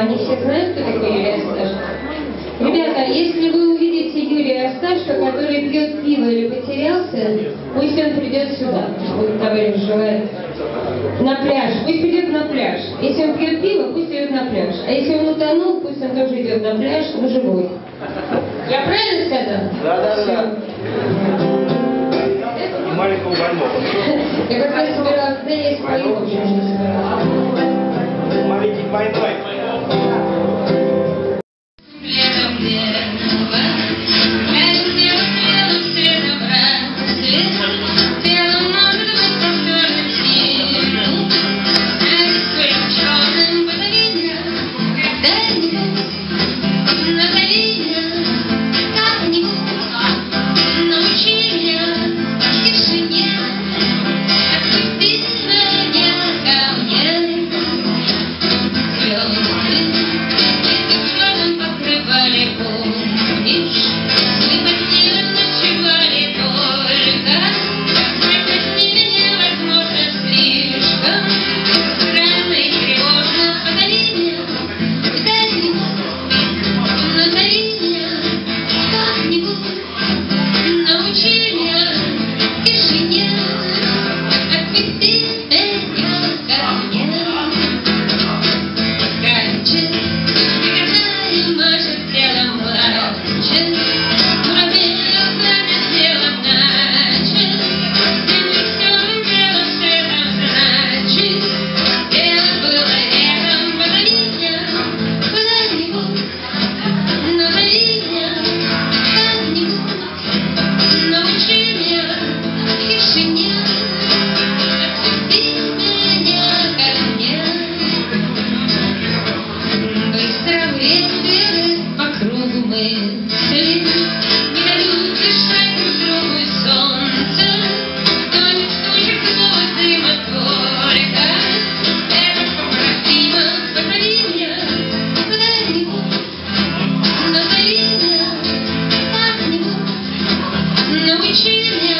Они все знают, кто такой Юрий Асташко? Ребята, если вы увидите Юрия Асташко, который пьет пиво или потерялся, пусть он придет сюда, чтобы товарищ желает. На пляж, пусть придет на пляж. Если он пьет пиво, пусть идет на пляж. А если он утонул, пусть он тоже идет на пляж, но живой. Я правильно сказала? Да, да, да. Маленького больного. Ветры по кругу мы Не дают дышать друг солнце, Тонет в тучах. Это попросимо, позови меня, позови, Назови меня как-нибудь, научи меня